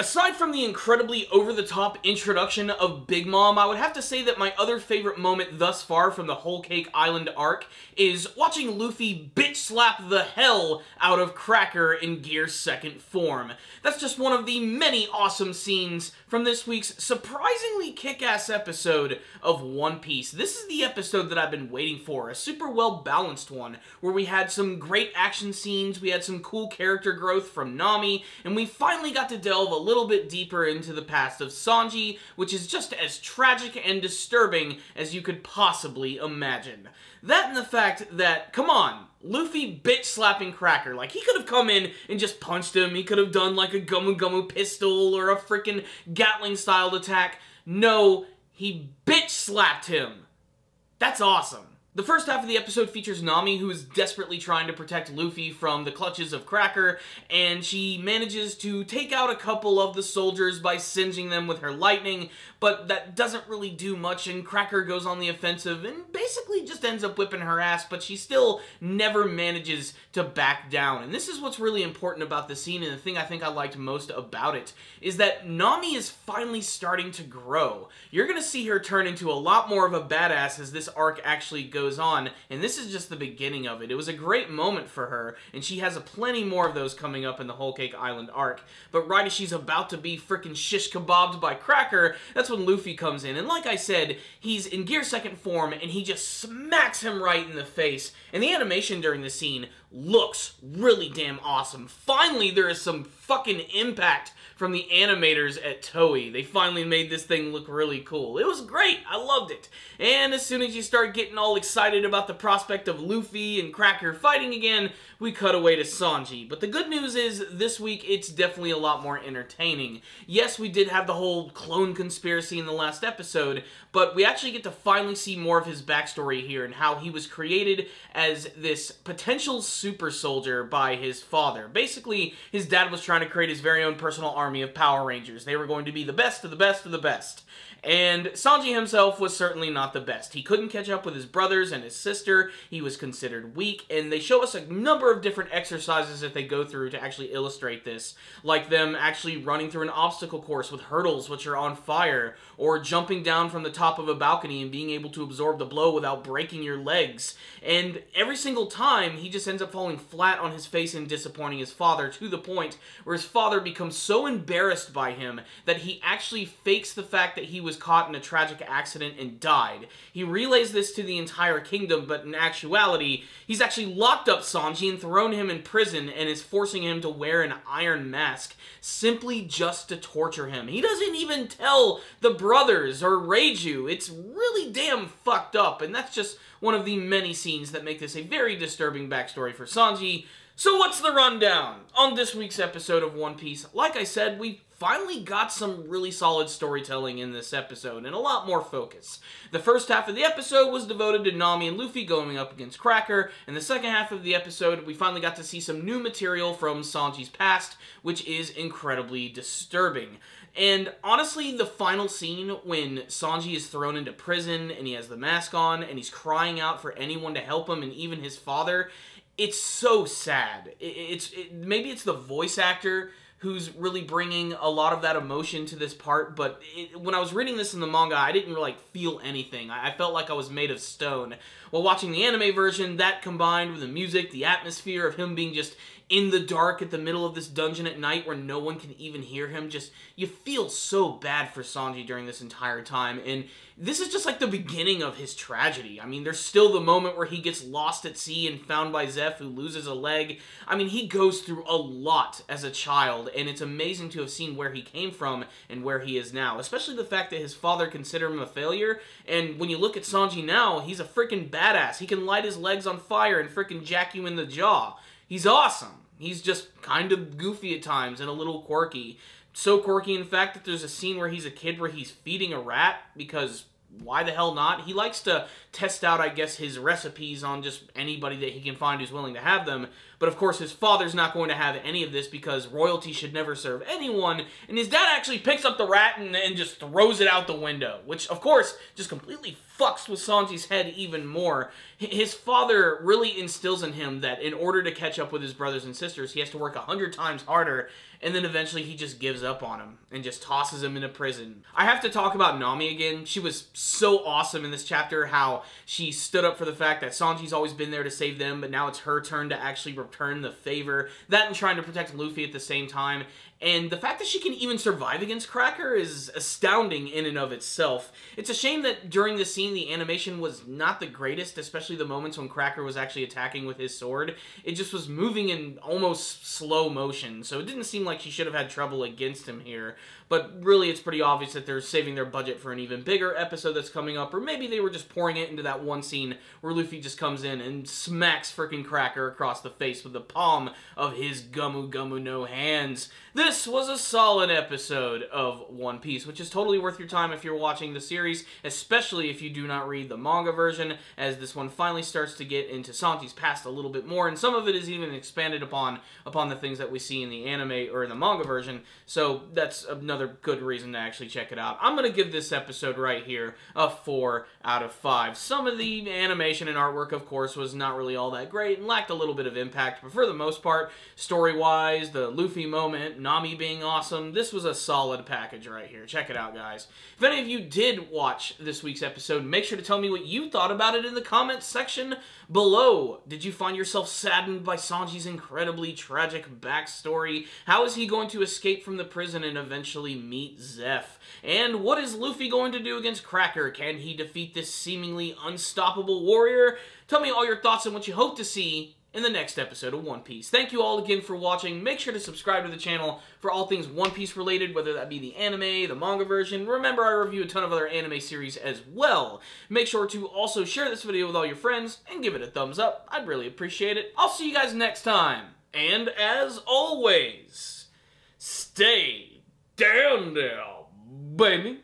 Aside from the incredibly over-the-top introduction of Big Mom, I would have to say that my other favorite moment thus far from the Whole Cake Island arc is watching Luffy bitch slap the hell out of Cracker in Gear's second form. That's just one of the many awesome scenes from this week's surprisingly kick-ass episode of One Piece. This is the episode that I've been waiting for, a super well-balanced one, where we had some great action scenes, we had some cool character growth from Nami, and we finally got to delve a little bit deeper into the past of Sanji, which is just as tragic and disturbing as you could possibly imagine. That and the fact that, come on, Luffy bitch slapping Cracker. Like, he could have come in and just punched him. He could have done like a Gomu Gomu pistol or a freaking Gatling styled attack. No, he bitch slapped him. That's awesome. The first half of the episode features Nami, who is desperately trying to protect Luffy from the clutches of Cracker, and she manages to take out a couple of the soldiers by singeing them with her lightning, but that doesn't really do much, and Cracker goes on the offensive and basically just ends up whipping her ass, but she still never manages to back down. And this is what's really important about the scene, and the thing I think I liked most about it, is that Nami is finally starting to grow. You're gonna see her turn into a lot more of a badass as this arc actually goes goes on, and this is just the beginning of it. It was a great moment for her, and she has a plenty more of those coming up in the Whole Cake Island arc. But right as she's about to be freaking shish kebabbed by Cracker, that's when Luffy comes in. And like I said, he's in Gear Second form, and he just smacks him right in the face. And the animation during the scene looks really damn awesome. Finally, there is some fucking impact from the animators at Toei. They finally made this thing look really cool. It was great. I loved it. And as soon as you start getting all excited about the prospect of Luffy and Cracker fighting again, we cut away to Sanji. But the good news is, this week, it's definitely a lot more entertaining. Yes, we did have the whole clone conspiracy in the last episode, but we actually get to finally see more of his backstory here and how he was created as this potential super soldier by his father. Basically, his dad was trying to create his very own personal army of Power Rangers. They were going to be the best of the best of the best. And Sanji himself was certainly not the best. He couldn't catch up with his brothers and his sister. He was considered weak, and they show us a number of different exercises that they go through to actually illustrate this, like them actually running through an obstacle course with hurdles which are on fire, or jumping down from the top of a balcony and being able to absorb the blow without breaking your legs. And every single time, he just ends up falling flat on his face and disappointing his father to the point where his father becomes so embarrassed by him that he actually fakes the fact that he was caught in a tragic accident and died. He relays this to the entire kingdom, but in actuality, he's actually locked up Sanji and thrown him in prison and is forcing him to wear an iron mask simply just to torture him. He doesn't even tell the brothers or Reiju. It's really damn fucked up, and that's just one of the many scenes that make this a very disturbing backstory for Sanji. So what's the rundown? On this week's episode of One Piece, like I said, we finally got some really solid storytelling in this episode and a lot more focus. The first half of the episode was devoted to Nami and Luffy going up against Cracker, and the second half of the episode we finally got to see some new material from Sanji's past, which is incredibly disturbing. And honestly, the final scene when Sanji is thrown into prison and he has the mask on and he's crying out for anyone to help him and even his father, it's so sad. It's it, maybe it's the voice actor who's really bringing a lot of that emotion to this part. But it, when I was reading this in the manga, I didn't like feel anything. I, I felt like I was made of stone. While watching the anime version, that combined with the music, the atmosphere of him being just in the dark at the middle of this dungeon at night where no one can even hear him. Just, you feel so bad for Sanji during this entire time. And this is just like the beginning of his tragedy. I mean, there's still the moment where he gets lost at sea and found by Zeff who loses a leg. I mean, he goes through a lot as a child, and it's amazing to have seen where he came from and where he is now. Especially the fact that his father considered him a failure, and when you look at Sanji now, he's a freaking badass. He can light his legs on fire and freaking jack you in the jaw. He's awesome. He's just kind of goofy at times and a little quirky. So quirky, in fact, that there's a scene where he's a kid where he's feeding a rat because why the hell not? He likes to test out, I guess, his recipes on just anybody that he can find who's willing to have them. But of course, his father's not going to have any of this because royalty should never serve anyone. And his dad actually picks up the rat and, and just throws it out the window, which, of course, just completely fucks with Sanji's head even more. His father really instills in him that in order to catch up with his brothers and sisters, he has to work a hundred times harder, and then eventually he just gives up on him and just tosses him into prison. I have to talk about Nami again. She was so awesome in this chapter, how she stood up for the fact that Sanji's always been there to save them, but now it's her turn to actually return the favor. That and trying to protect Luffy at the same time. And the fact that she can even survive against Cracker is astounding in and of itself. It's a shame that during the scene the animation was not the greatest, especially the moments when Cracker was actually attacking with his sword. It just was moving in almost slow motion, so it didn't seem like she should have had trouble against him here. But really, it's pretty obvious that they're saving their budget for an even bigger episode that's coming up, or maybe they were just pouring it into that one scene where Luffy just comes in and smacks freaking Cracker across the face with the palm of his Gomu Gomu no hands. This was a solid episode of One Piece, which is totally worth your time if you're watching the series, especially if you do not read the manga version, as this one finally starts to get into Sanji's past a little bit more, and some of it is even expanded upon upon the things that we see in the anime or in the manga version. So that's another good reason to actually check it out. I'm to give this episode right here a 4 out of 5. Some of the animation and artwork, of course, was not really all that great and lacked a little bit of impact, but for the most part, story-wise, the Luffy moment, Nami being awesome, this was a solid package right here. Check it out, guys. If any of you did watch this week's episode, make sure to tell me what you thought about it in the comments section below. Did you find yourself saddened by Sanji's incredibly tragic backstory? How is he going to escape from the prison and eventually meet Zeff. And what is Luffy going to do against Cracker? Can he defeat this seemingly unstoppable warrior? Tell me all your thoughts and what you hope to see in the next episode of One Piece. Thank you all again for watching. Make sure to subscribe to the channel for all things One Piece related, whether that be the anime, the manga version. Remember, I review a ton of other anime series as well. Make sure to also share this video with all your friends and give it a thumbs up. I'd really appreciate it. I'll see you guys next time. And as always, stay down there, baby.